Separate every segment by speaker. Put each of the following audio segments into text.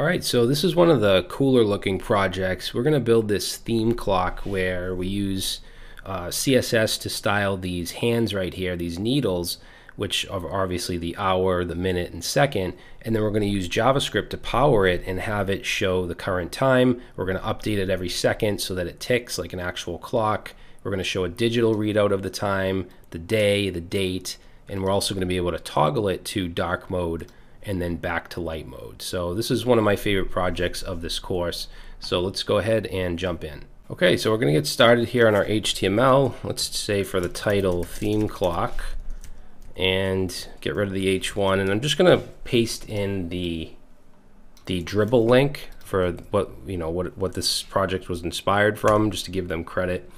Speaker 1: All right, so this is one of the cooler looking projects. We're going to build this theme clock where we use uh, CSS to style these hands right here, these needles, which are obviously the hour, the minute, and second. And then we're going to use JavaScript to power it and have it show the current time. We're going to update it every second so that it ticks like an actual clock. We're going to show a digital readout of the time, the day, the date, and we're also going to be able to toggle it to dark mode and then back to light mode. So this is one of my favorite projects of this course. So let's go ahead and jump in. Okay, so we're going to get started here on our HTML. Let's say for the title theme clock and get rid of the H1 and I'm just going to paste in the the Dribbble link for what you know what what this project was inspired from just to give them credit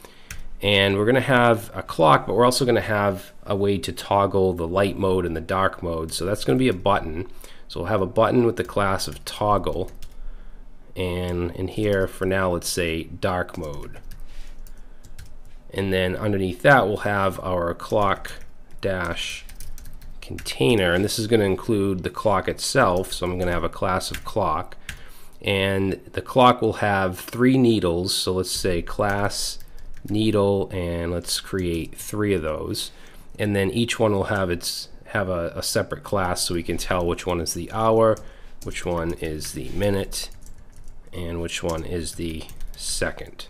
Speaker 1: and we're going to have a clock but we're also going to have a way to toggle the light mode and the dark mode. So that's going to be a button. So we'll have a button with the class of toggle. And in here for now let's say dark mode. And then underneath that we'll have our clock dash container. And this is going to include the clock itself. So I'm going to have a class of clock. And the clock will have three needles. So let's say class needle and let's create three of those. And then each one will have its have a, a, separate class so we can tell which one is the hour which one is the minute and which one is the second.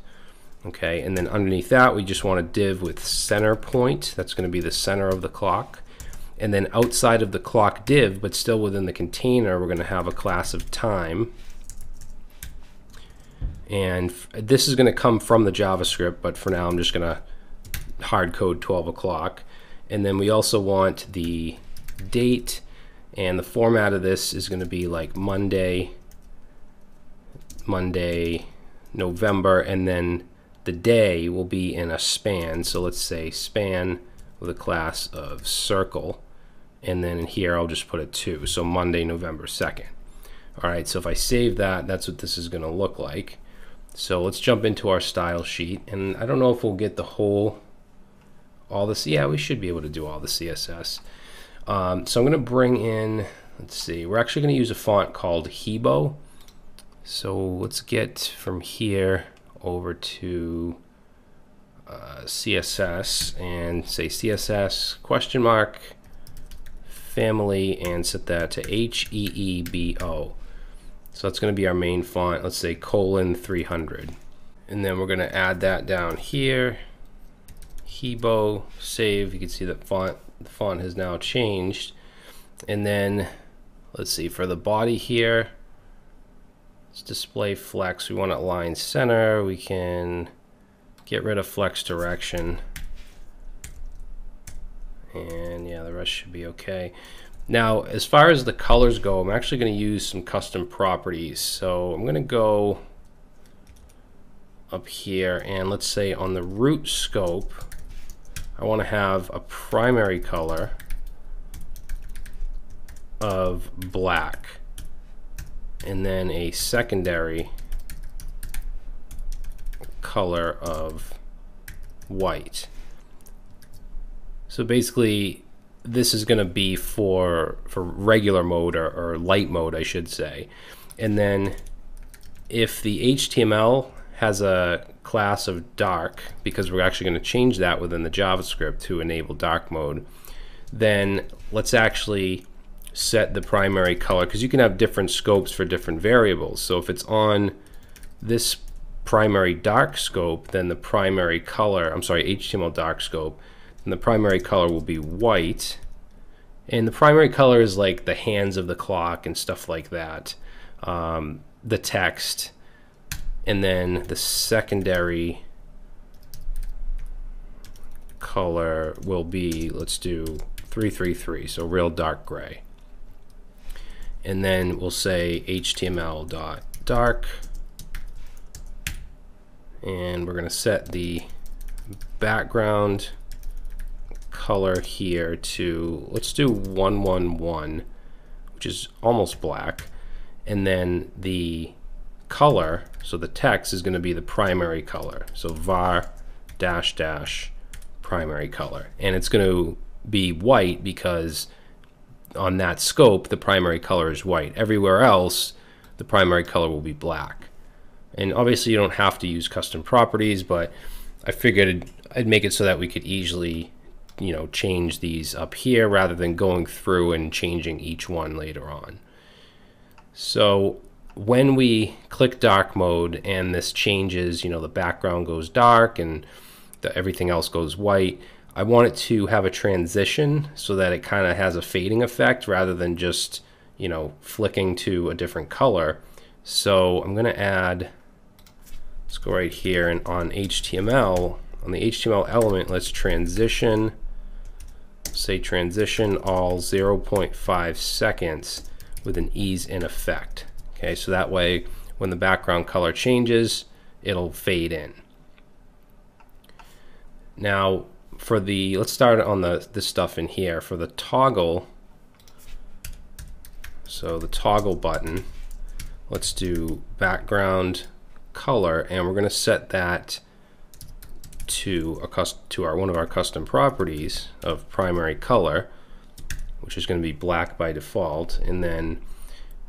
Speaker 1: Okay and then underneath that we just want a div with center point. That's going to be the center of the clock. And then outside of the clock div but still within the container we're going to have a class of time and this is going to come from the JavaScript, but for now I'm just going to hard code 12 o'clock. And then we also want the date, and the format of this is going to be like Monday, Monday, November, and then the day will be in a span. So let's say span with a class of circle. And then here, I'll just put a 2. So Monday, November 2nd. All right, so if I save that, that's what this is going to look like. So let's jump into our style sheet. And I don't know if we'll get the whole, all this. Yeah, we should be able to do all the CSS. Um, so I'm going to bring in, let's see, we're actually going to use a font called Heebo. So let's get from here over to uh, CSS and say CSS question mark family and set that to H-E-E-B-O. So that's going to be our main font. Let's say colon 300. And then we're going to add that down here. Heebo, save. You can see that font, the font has now changed. And then let's see, for the body here, let's display flex. We want it line center. We can get rid of flex direction. And yeah, the rest should be okay. Now, as far as the colors go, I'm actually going to use some custom properties. So I'm going to go up here and let's say on the root scope, I want to have a primary color of black and then a secondary color of white. So basically this is going to be for for regular mode or, or, light mode, I should say. And then if the HTML has a class of dark, because we're actually going to change that within the JavaScript to enable dark mode, then let's actually set the primary color, because you can have different scopes for different variables. So if it's on this primary dark scope, then the primary color, I'm sorry, HTML dark scope, and the primary color will be white. And the primary color is like the hands of the clock and stuff like that. Um, the text. And then the secondary color will be, let's do 333, so real dark gray. And then we'll say HTML dot dark. And we're going to set the background color here to, let's do 111, which is almost black. And then the color, so the text is going to be the primary color. So var dash dash primary color. And it's going to be white because on that scope, the primary color is white. Everywhere else, the primary color will be black. And obviously you don't have to use custom properties, but I figured I'd make it so that we could easily, you know, change these up here rather than going through and changing each one later on. So when we click dark mode and this changes, you know, the background goes dark and the, everything else goes white, I want it to have a transition so that it kind of has a fading effect rather than just, you know, flicking to a different color. So I'm going to add, let's go right here and on HTML, on the HTML element, let's transition, say transition all 0.5 seconds with an ease in effect. Okay, so that way when the background color changes, it'll fade in. Now for the, let's start on the this stuff in here. For the toggle, so the toggle button, let's do background color and we're going to set that to a to our one of our custom properties of primary color which is going to be black by default and then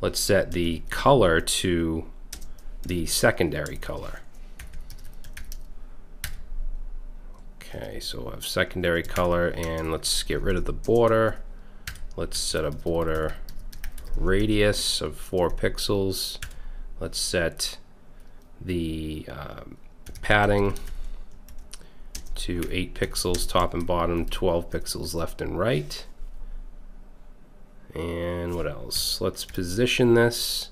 Speaker 1: let's set the color to the secondary color. Okay so we'll have secondary color and let's get rid of the border. Let's set a border radius of four pixels. Let's set the um, padding to 8 pixels top and bottom 12 pixels left and right. And what else? Let's position this.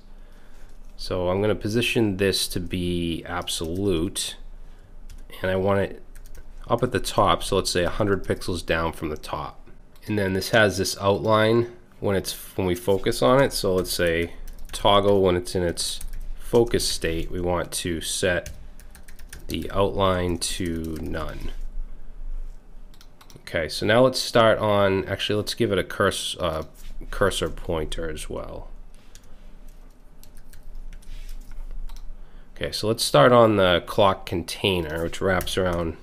Speaker 1: So I'm going to position this to be absolute and I want it up at the top so let's say 100 pixels down from the top. And then this has this outline when it's when we focus on it. So let's say toggle when it's in its focus state we want to set the outline to none. Okay, so now let's start on, actually let's give it a cursor, uh, cursor pointer as well. Okay, so let's start on the clock container, which wraps around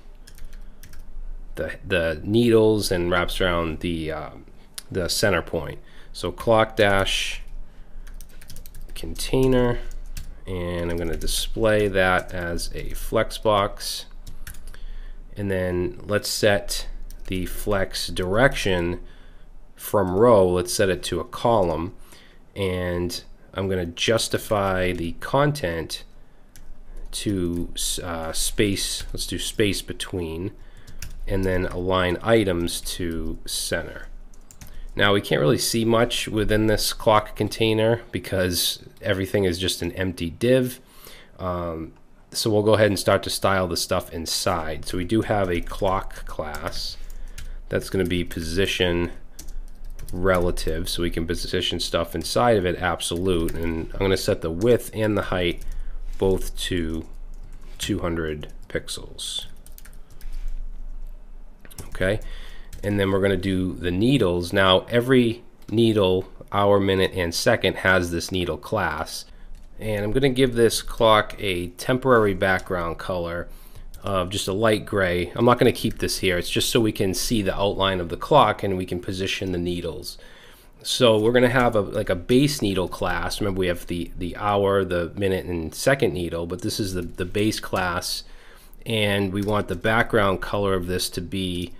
Speaker 1: the, the needles and wraps around the, uh, the center point. So clock dash container and I'm going to display that as a flexbox and then let's set the flex direction from row. Let's set it to a column. And I'm going to justify the content to uh, space let's do space between and then align items to center now we can't really see much within this clock container because everything is just an empty div. Um, so we'll go ahead and start to style the stuff inside. So we do have a clock class that's going to be position relative so we can position stuff inside of it absolute and I'm going to set the width and the height both to 200 pixels okay and then we're going to do the needles. Now every needle, hour, minute, and second has this needle class. And I'm going to give this clock a temporary background color of just a light gray. I'm not going to keep this here. It's just so we can see the outline of the clock and we can position the needles. So we're going to have a, like a base needle class. Remember we have the, the hour, the minute, and second needle, but this is the, the base class. And we want the background color of this to be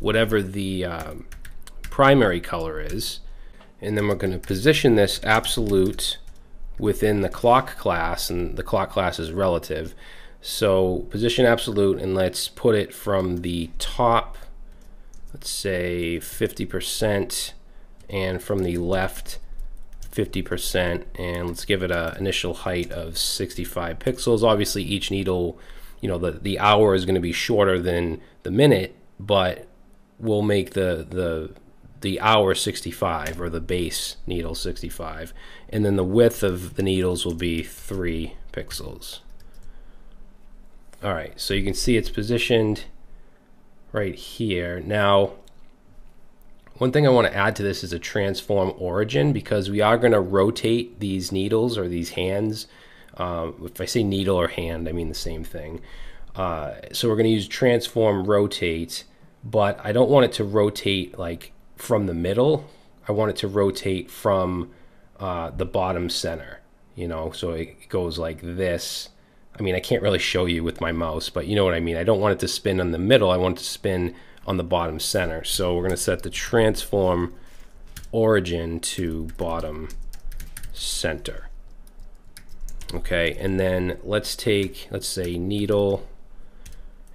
Speaker 1: whatever the um, primary color is. And then we're going to position this absolute within the clock class, and the clock class is relative. So position absolute, and let's put it from the top, let's say 50%, and from the left 50%, and let's give it an initial height of 65 pixels. Obviously, each needle, you know, the, the hour is going to be shorter than the minute, but will make the the the hour 65 or the base needle 65 and then the width of the needles will be 3 pixels. All right so you can see it's positioned right here. Now one thing I want to add to this is a transform origin because we are going to rotate these needles or these hands um, if I say needle or hand I mean the same thing. Uh, so we're going to use transform rotate but I don't want it to rotate like from the middle. I want it to rotate from uh, the bottom center. you know, so it goes like this. I mean, I can't really show you with my mouse, but you know what I mean. I don't want it to spin on the middle. I want it to spin on the bottom center. So we're going to set the transform origin to bottom center. Okay, and then let's take, let's say needle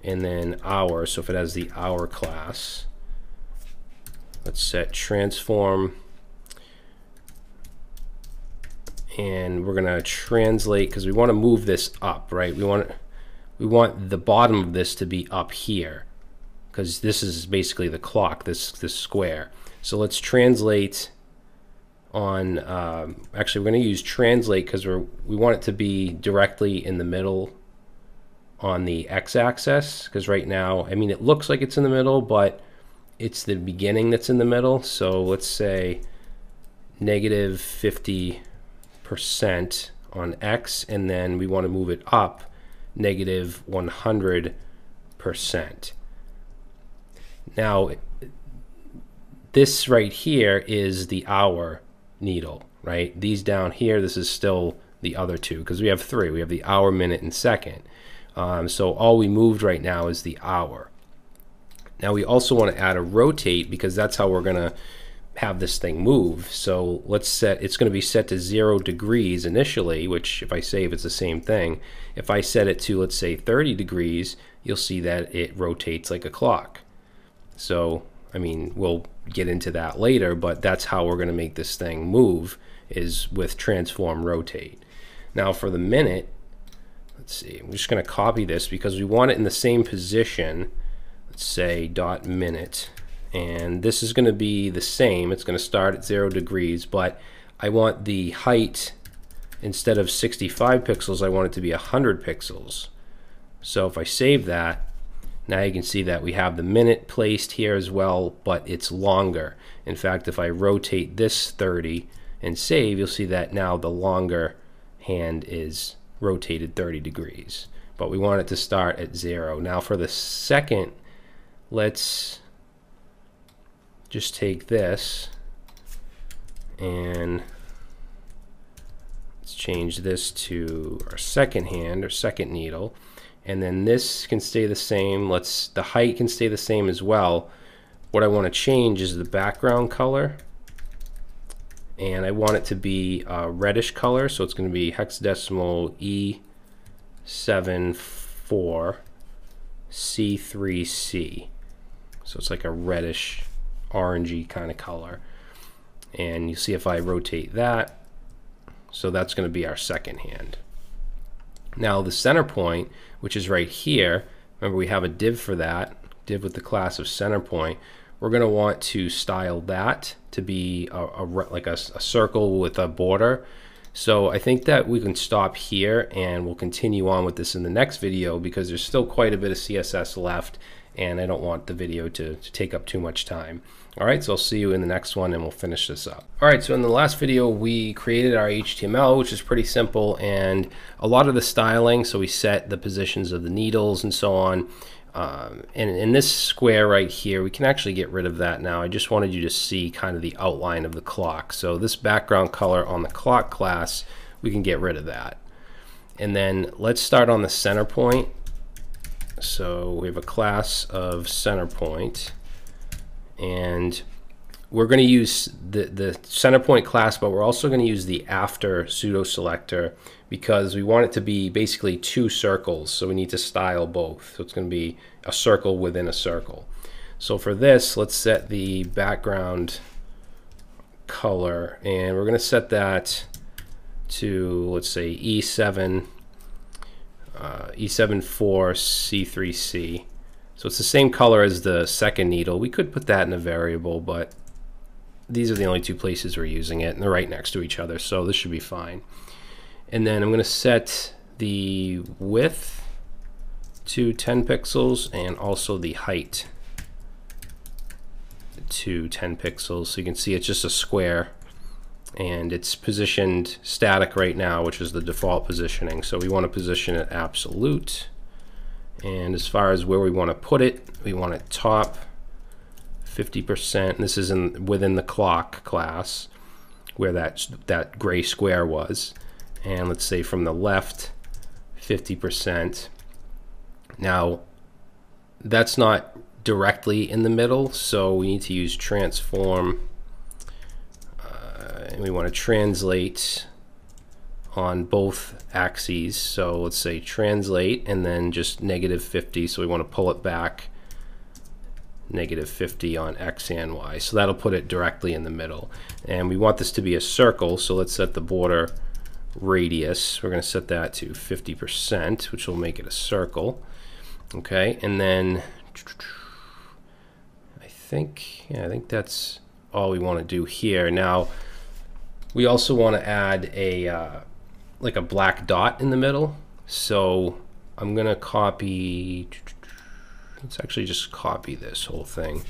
Speaker 1: and then hour. So if it has the hour class, let's set transform and we're gonna translate because we want to move this up, right? We want we want the bottom of this to be up here because this is basically the clock, this this square. So let's translate on. Um, actually, we're going to use translate because we're we want it to be directly in the middle on the x-axis because right now, I mean, it looks like it's in the middle, but it's the beginning that's in the middle. So let's say negative 50 percent on X, and then we want to move it up negative 100 percent. Now, this right here is the hour needle, right? These down here, this is still the other two because we have three. We have the hour, minute, and second. Um, so all we moved right now is the hour. Now we also want to add a rotate because that's how we're going to have this thing move. So let's set, it's going to be set to zero degrees initially, which if I save, it's the same thing. If I set it to, let's say 30 degrees, you'll see that it rotates like a clock. So, I mean, we'll get into that later, but that's how we're going to make this thing move is with transform rotate. Now for the minute, let's see, I'm just going to copy this because we want it in the same position. Let's say dot minute and this is going to be the same it's going to start at zero degrees but I want the height instead of 65 pixels I want it to be 100 pixels so if I save that now you can see that we have the minute placed here as well but it's longer in fact if I rotate this 30 and save you'll see that now the longer hand is rotated 30 degrees but we want it to start at zero. Now for the second let's just take this and let's change this to our second hand or second needle. And then this can stay the same. Let's the height can stay the same as well. What I want to change is the background color and I want it to be a reddish color so it's going to be hexadecimal E74 C3C so it's like a reddish orangey kind of color. And you see if I rotate that, so that's going to be our second hand. Now the center point, which is right here, remember we have a div for that, div with the class of center point. We're going to want to style that to be a, a like a, a circle with a border. So I think that we can stop here and we'll continue on with this in the next video because there's still quite a bit of CSS left and I don't want the video to, to take up too much time. All right, so I'll see you in the next one and we'll finish this up. All right, so in the last video, we created our HTML, which is pretty simple, and a lot of the styling, so we set the positions of the needles and so on. Um, and in this square right here, we can actually get rid of that now. I just wanted you to see kind of the outline of the clock. So this background color on the clock class, we can get rid of that. And then let's start on the center point. So we have a class of center point and we're going to use the, the center point class, but we're also going to use the after pseudo selector because we want it to be basically two circles. So we need to style both. So it's going to be a circle within a circle. So for this, let's set the background color and we're going to set that to, let's say E7, uh, E74 C3C. So it's the same color as the second needle. We could put that in a variable, but these are the only two places we're using it, and they're right next to each other, so this should be fine. And then I'm going to set the width to 10 pixels and also the height to 10 pixels. So you can see it's just a square and it's positioned static right now, which is the default positioning. So we want to position it absolute. And as far as where we want to put it, we want it top 50%. This is in within the clock class where that that gray square was. And let's say from the left 50%. Now that's not directly in the middle so we need to use transform uh, and we want to translate on both axes so let's say translate and then just negative 50 so we want to pull it back negative 50 on x and y. So that'll put it directly in the middle. And we want this to be a circle, so let's set the border radius. We're going to set that to 50%, which will make it a circle. Okay, and then I think, yeah, I think that's all we want to do here. Now, we also want to add a, uh, like a black dot in the middle. So I'm going to copy let's actually just copy this whole thing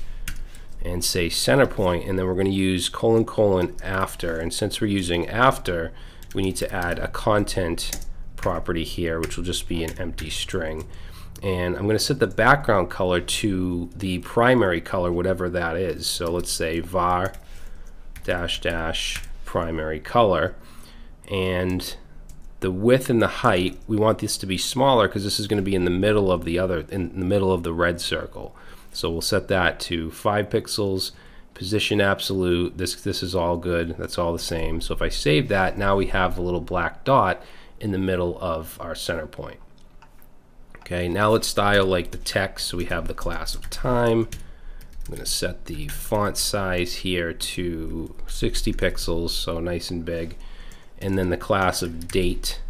Speaker 1: and say center point and then we're going to use colon colon after and since we're using after we need to add a content property here which will just be an empty string. And I'm going to set the background color to the primary color whatever that is. So let's say var dash dash primary color. And the width and the height, we want this to be smaller because this is going to be in the middle of the other, in the middle of the red circle. So we'll set that to 5 pixels, position absolute, this, this is all good, that's all the same. So if I save that, now we have a little black dot in the middle of our center point. Okay, now let's style like the text. So we have the class of time. I'm to set the font size here to 60 pixels, so nice and big and then the class of date.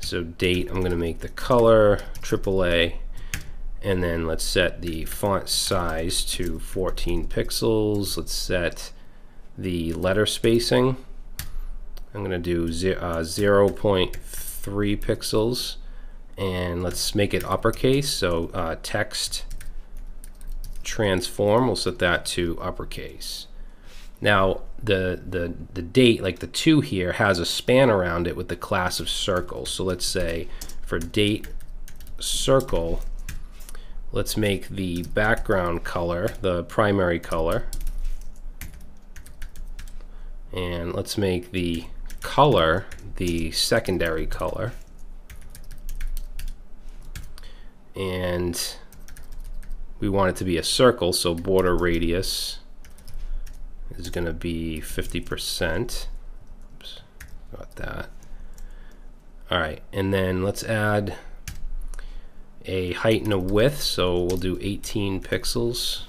Speaker 1: So date, I'm to make the color AAA, and then let's set the font size to 14 pixels. Let's set the letter spacing. I'm going to do uh, 0.3 pixels, and let's make it uppercase. So uh, text transform, we'll set that to uppercase. Now, the, the, the date, like the 2 here, has a span around it with the class of circles. So let's say for date circle, let's make the background color the primary color. And let's make the color the secondary color. And we want it to be a circle, so border radius is going to be 50%. Oops, got that. All right, and then let's add a height and a width. So we'll do 18 pixels.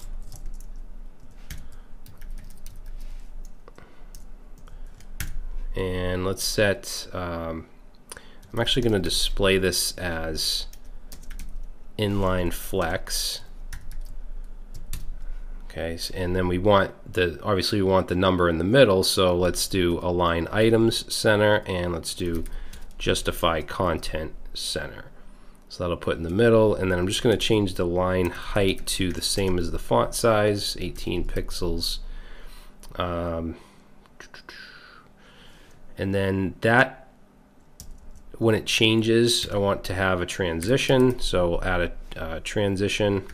Speaker 1: And let's set, um, I'm actually going to display this as inline flex. Okay, and then we want the, obviously we want the number in the middle, so let's do align items center and let's do justify content center. So that'll put in the middle, and then I'm just going to change the line height to the same as the font size, 18 pixels. Um, and then that, when it changes, I want to have a transition, so we'll add a uh, transition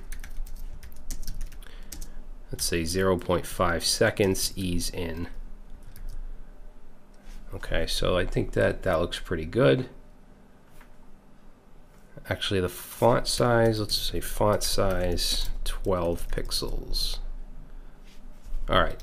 Speaker 1: let's say 0.5 seconds ease in. Okay, so I think that that looks pretty good. Actually, the font size, let's say font size 12 pixels. All right,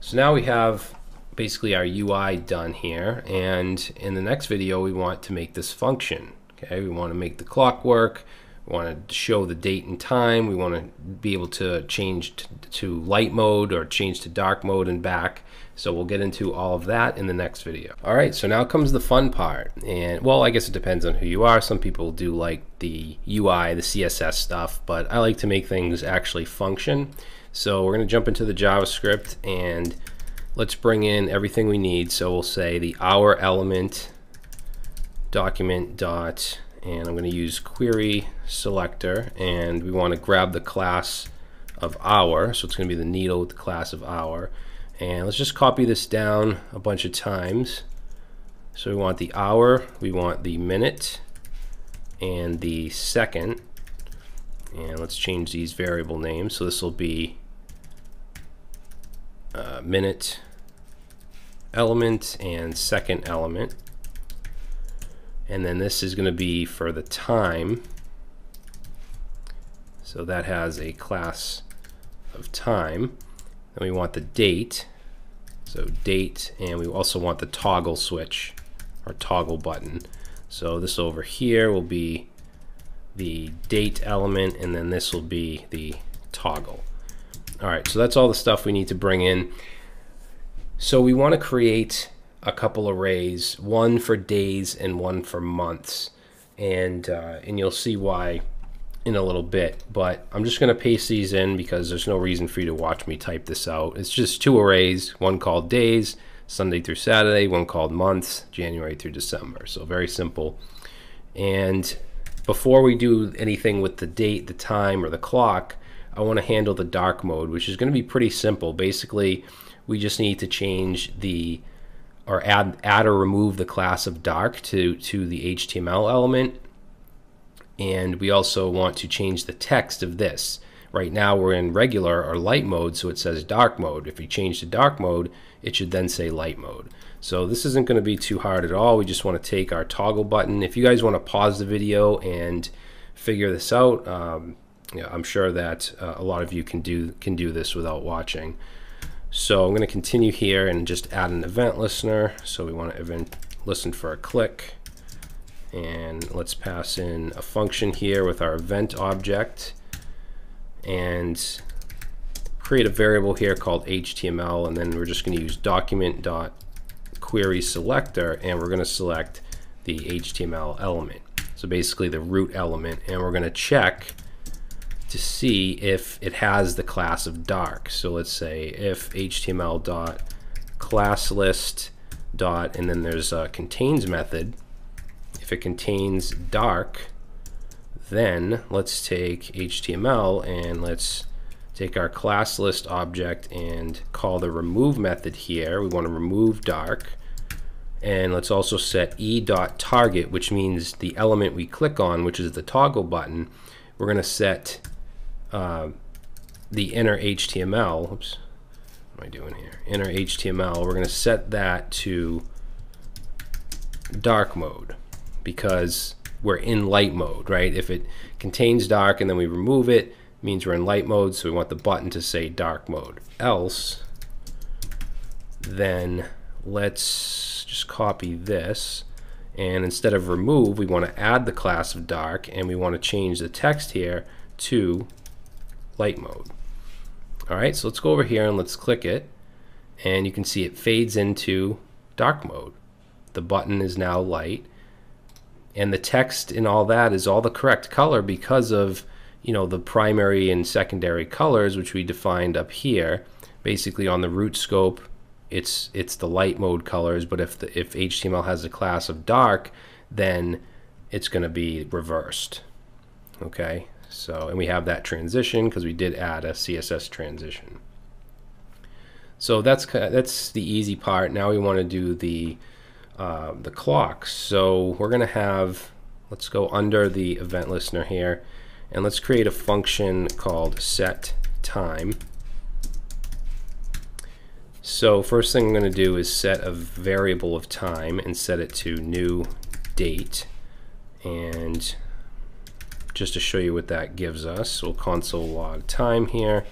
Speaker 1: so now we have basically our UI done here. And in the next video, we want to make this function. Okay, we want to make the clock work. We want to show the date and time. We want to be able to change to light mode or change to dark mode and back. So we'll get into all of that in the next video. All right, so now comes the fun part. And well, I guess it depends on who you are. Some people do like the UI, the CSS stuff, but I like to make things actually function. So we're going to jump into the JavaScript and let's bring in everything we need. So we'll say the hour element document dot and I'm going to use query selector and we want to grab the class of hour so it's going to be the needle with the class of hour and let's just copy this down a bunch of times so we want the hour we want the minute and the second and let's change these variable names so this will be uh, minute element and second element and then this is going to be for the time. So that has a class of time. Then we want the date. So date, and we also want the toggle switch or toggle button. So this over here will be the date element, and then this will be the toggle. All right, so that's all the stuff we need to bring in. So we want to create a couple arrays, one for days and one for months. And, uh, and you'll see why in a little bit, but I'm just going to paste these in because there's no reason for you to watch me type this out. It's just two arrays, one called days, Sunday through Saturday, one called months, January through December. So very simple. And before we do anything with the date, the time, or the clock, I want to handle the dark mode, which is going to be pretty simple. Basically, we just need to change the or add add or remove the class of dark to to the HTML element and we also want to change the text of this. Right now we're in regular or light mode so it says dark mode. If we change to dark mode it should then say light mode. So this isn't going to be too hard at all. We just want to take our toggle button. If you guys want to pause the video and figure this out um, I'm sure that uh, a lot of you can do can do this without watching. So I'm going to continue here and just add an event listener. So we want to event listen for a click. And let's pass in a function here with our event object and create a variable here called HTML and then we're just going to use document dot query selector and we're going to select the HTML element. So basically the root element and we're going to check to see if it has the class of dark. So let's say if HTML dot dot and then there's a contains method. If it contains dark, then let's take HTML and let's take our class list object and call the remove method here. We want to remove dark. And let's also set e dot target, which means the element we click on, which is the toggle button. We're going to set uh, the inner HTML. Oops, what am I doing here? Inner HTML. We're going to set that to dark mode because we're in light mode, right? If it contains dark and then we remove it, means we're in light mode, so we want the button to say dark mode. Else, then let's just copy this and instead of remove we want to add the class of dark and we want to change the text here to light mode. All right, so let's go over here and let's click it. And you can see it fades into dark mode. The button is now light. And the text and all that is all the correct color because of you know the primary and secondary colors which we defined up here basically on the root scope it's it's the light mode colors but if the if HTML has a class of dark then it's going to be reversed okay so, and we have that transition because we did add a CSS transition. So that's that's the easy part. Now we want to do the uh, the clock. So we're going to have, let's go under the event listener here, and let's create a function called set time. So first thing I'm going to do is set a variable of time and set it to new date. And just to show you what that gives us. We'll console log time here.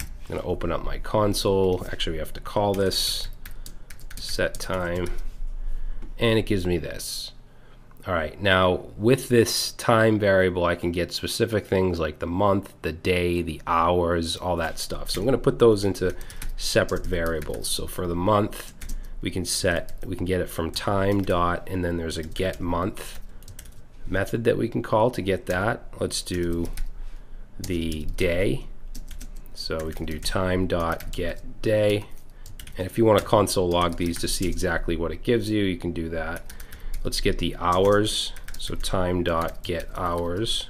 Speaker 1: I'm going to open up my console. Actually, we have to call this set time, and it gives me this. All right, now with this time variable, I can get specific things like the month, the day, the hours, all that stuff. So I'm going to put those into separate variables. So for the month, we can set, we can get it from time dot, and then there's a get month method that we can call to get that. Let's do the day. So we can do time dot get day. And if you want to console log these to see exactly what it gives you, you can do that. Let's get the hours. So time dot get hours.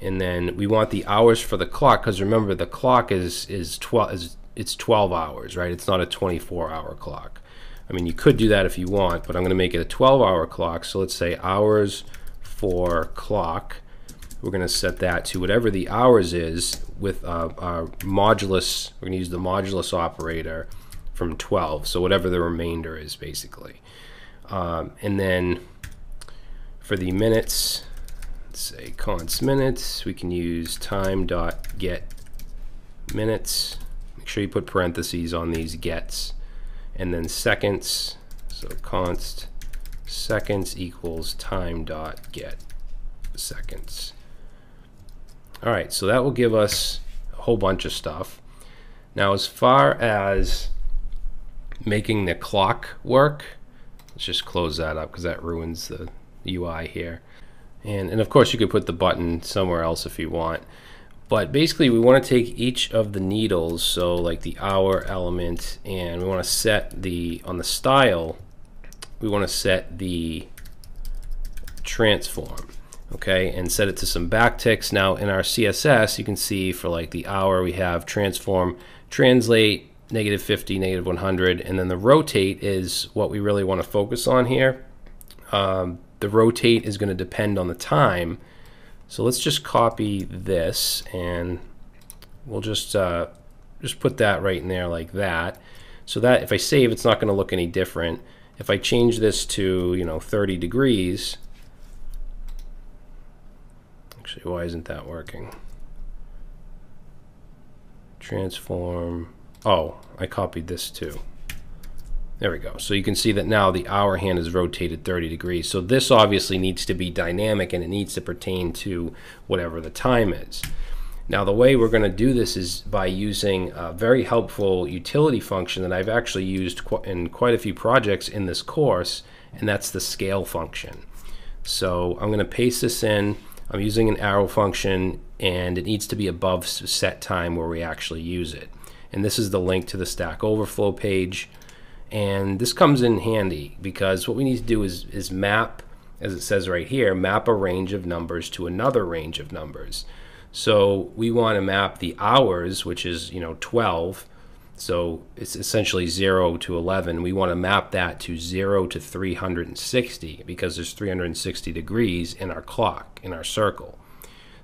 Speaker 1: And then we want the hours for the clock because remember the clock is is 12 is it's 12 hours, right? It's not a 24 hour clock. I mean, you could do that if you want, but I'm going to make it a 12 hour clock. So let's say hours for clock. We're going to set that to whatever the hours is with uh, our modulus. We're going to use the modulus operator from 12. So whatever the remainder is basically. Um, and then for the minutes, let's say const minutes, we can use time dot get minutes. Make sure you put parentheses on these gets. And then seconds, so const seconds equals time dot get seconds. All right, so that will give us a whole bunch of stuff. Now, as far as making the clock work, let's just close that up because that ruins the UI here. And, and of course, you could put the button somewhere else if you want. But basically, we want to take each of the needles, so like the hour element, and we want to set the, on the style, we want to set the transform okay, and set it to some backticks. Now in our CSS, you can see for like the hour, we have transform, translate, negative 50, negative 100, and then the rotate is what we really want to focus on here. Um, the rotate is going to depend on the time. So let's just copy this and we'll just uh, just put that right in there like that. So that if I save, it's not going to look any different. If I change this to, you know, 30 degrees, actually, why isn't that working? Transform, oh, I copied this too. There we go. So you can see that now the hour hand is rotated 30 degrees. So this obviously needs to be dynamic and it needs to pertain to whatever the time is. Now the way we're going to do this is by using a very helpful utility function that I've actually used in quite a few projects in this course, and that's the scale function. So I'm going to paste this in. I'm using an arrow function, and it needs to be above set time where we actually use it. And this is the link to the Stack Overflow page. And this comes in handy because what we need to do is, is map, as it says right here, map a range of numbers to another range of numbers. So we want to map the hours, which is, you know, 12. So it's essentially 0 to 11. We want to map that to 0 to 360 because there's 360 degrees in our clock, in our circle.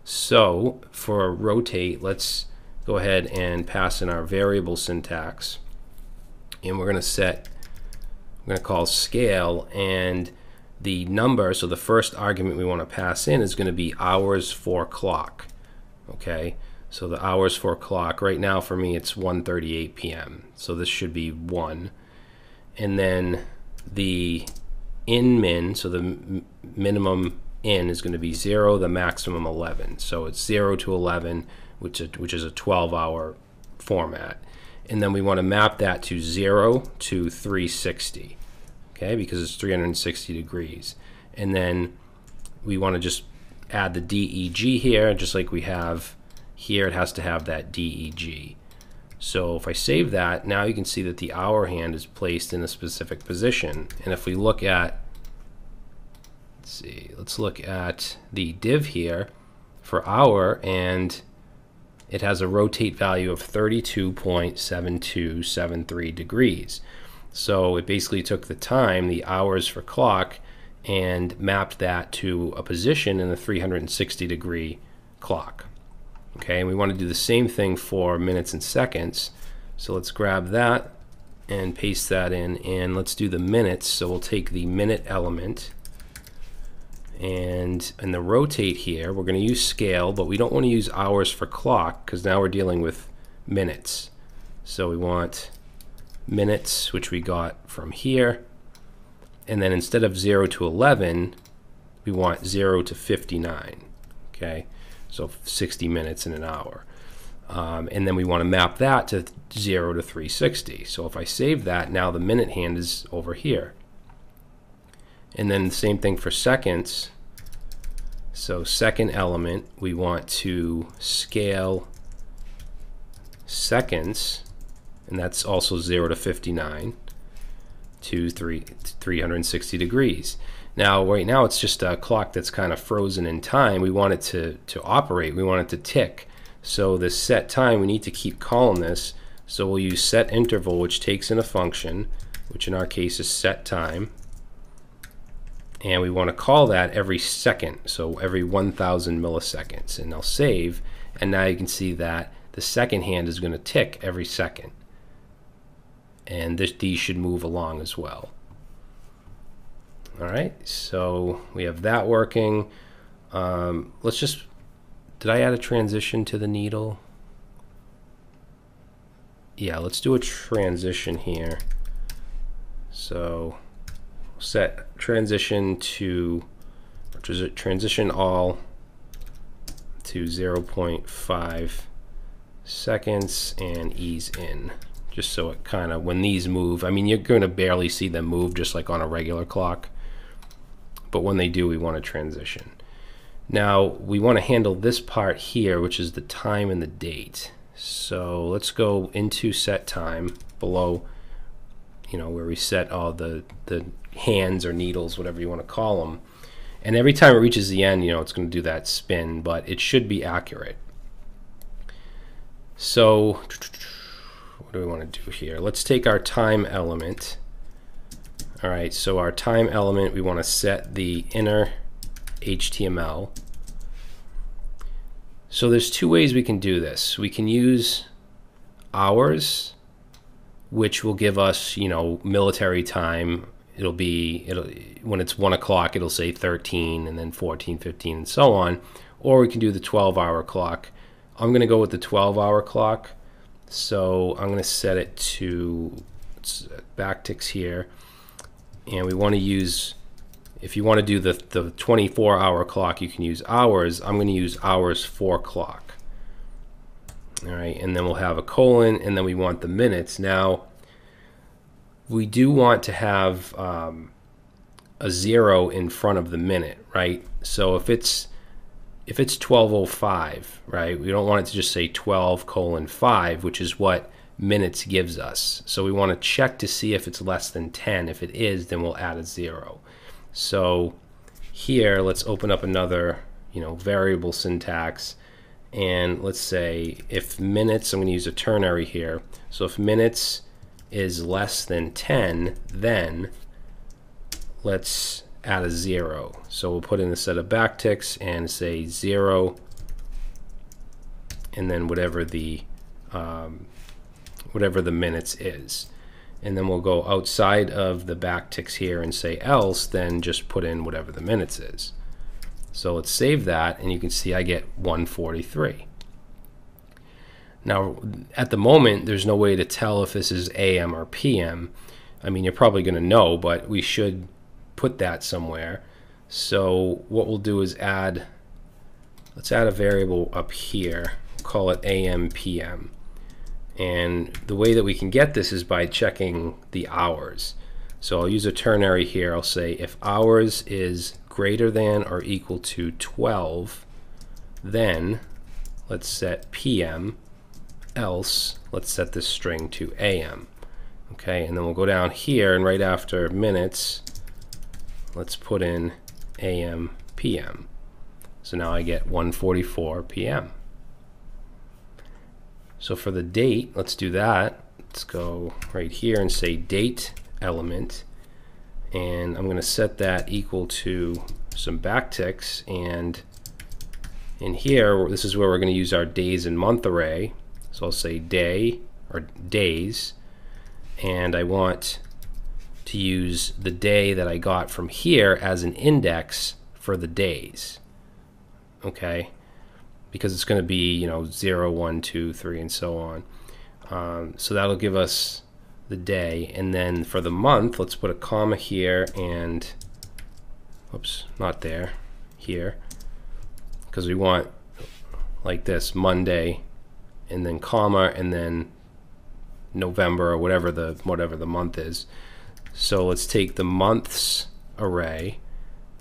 Speaker 1: So for rotate, let's go ahead and pass in our variable syntax and we're going to set, we're going to call scale and the number, so the first argument we want to pass in is going to be hours for clock. Okay, so the hours for clock, right now for me it's 1.38 p.m. So this should be 1. And then the in min, so the minimum in is going to be 0, the maximum 11. So it's 0 to 11, which, is, which is a 12 hour format and then we want to map that to 0 to 360 okay because it's 360 degrees and then we want to just add the DEG here just like we have here it has to have that DEG so if I save that now you can see that the hour hand is placed in a specific position and if we look at let's see let's look at the div here for hour and it has a rotate value of 32.7273 degrees. So it basically took the time, the hours for clock, and mapped that to a position in the 360 degree clock. Okay, and we want to do the same thing for minutes and seconds. So let's grab that and paste that in, and let's do the minutes. So we'll take the minute element and in the rotate here, we're going to use scale, but we don't want to use hours for clock because now we're dealing with minutes. So we want minutes, which we got from here. And then instead of 0 to 11, we want 0 to 59. Okay, so 60 minutes in an hour. Um, and then we want to map that to 0 to 360. So if I save that, now the minute hand is over here. And then the same thing for seconds. So second element, we want to scale seconds, and that's also 0 to 59 to 3, 360 degrees. Now, right now, it's just a clock that's kind of frozen in time. We want it to, to operate. We want it to tick. So this set time, we need to keep calling this. So we'll use set interval, which takes in a function, which in our case is set time and we want to call that every second, so every 1,000 milliseconds. And I'll save, and now you can see that the second hand is going to tick every second. And this, these should move along as well. All right, so we have that working. Um, let's just, did I add a transition to the needle? Yeah, let's do a transition here. So set transition to, transition all to 0.5 seconds and ease in just so it kind of when these move I mean you're going to barely see them move just like on a regular clock but when they do we want to transition now we want to handle this part here which is the time and the date so let's go into set time below you know where we set all the the hands or needles whatever you want to call them and every time it reaches the end, you know, it's going to do that spin, but it should be accurate. So what do we want to do here? Let's take our time element. All right, so our time element, we want to set the inner HTML. So there's two ways we can do this. We can use hours, which will give us, you know, military time. It'll be it'll when it's one o'clock it'll say 13 and then 14 15 and so on. Or we can do the 12 hour clock. I'm going to go with the 12 hour clock. So i'm going to set it to backticks here and we want to use if you want to do the, the 24 hour clock you can use hours. I'm going to use hours 4 clock all right and then we'll have a colon and then we want the minutes. Now we do want to have um, a zero in front of the minute, right? So if it's if it's 1205, right, we don't want it to just say 12 colon 5, which is what minutes gives us. So we want to check to see if it's less than 10. If it is, then we'll add a zero. So here, let's open up another, you know, variable syntax. And let's say if minutes, I'm going to use a ternary here. So if minutes is less than 10, then let's add a zero. So we'll put in a set of backticks and say zero, and then whatever the um, whatever the minutes is. And then we'll go outside of the backticks here and say else, then just put in whatever the minutes is. So let's save that, and you can see I get 143. Now, at the moment, there's no way to tell if this is AM or PM. I mean, you're probably going to know, but we should put that somewhere. So what we'll do is add, let's add a variable up here, call it AM, PM. And the way that we can get this is by checking the hours. So I'll use a ternary here. I'll say if hours is greater than or equal to 12, then let's set PM else, let's set this string to AM. Okay, and then we'll go down here and right after minutes, let's put in AM, PM. So now I get 144 PM. So for the date, let's do that. Let's go right here and say date element. And I'm going to set that equal to some backticks. And in here, this is where we're going to use our days and month array. So I'll say day or days and I want to use the day that I got from here as an index for the days. Okay, because it's going to be you know 0, 1, 2, 3, and so on. Um, so that'll give us the day, and then for the month, let's put a comma here and oops, not there, here, because we want like this Monday and then comma and then November or whatever the whatever the month is. So let's take the months array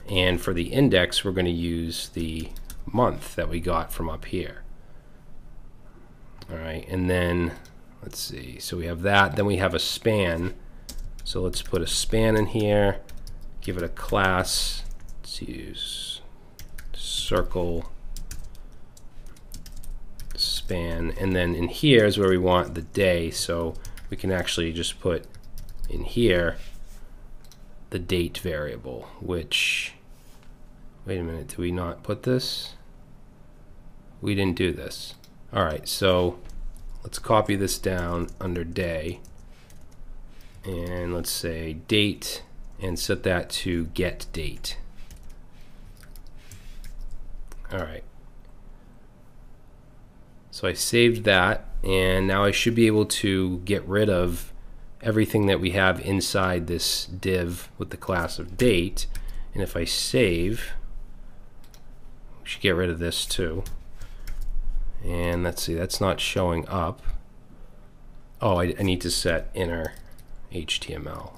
Speaker 1: and for the index we're going to use the month that we got from up here. All right, and then let's see. So we have that, then we have a span. So let's put a span in here, give it a class. Let's use circle span and then in here is where we want the day so we can actually just put in here the date variable which wait a minute do we not put this we didn't do this alright so let's copy this down under day and let's say date and set that to get date. All right. So I saved that and now I should be able to get rid of everything that we have inside this div with the class of date. And if I save, we should get rid of this too. And let's see, that's not showing up. Oh, I, I need to set inner HTML.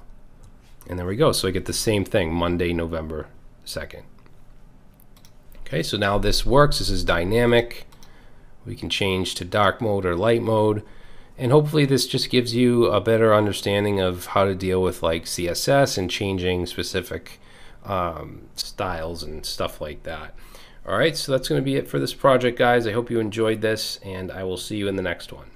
Speaker 1: And there we go. So I get the same thing, Monday, November 2nd. Okay, so now this works. This is dynamic. We can change to dark mode or light mode. And hopefully this just gives you a better understanding of how to deal with like CSS and changing specific um, styles and stuff like that. All right, so that's going to be it for this project, guys. I hope you enjoyed this, and I will see you in the next one.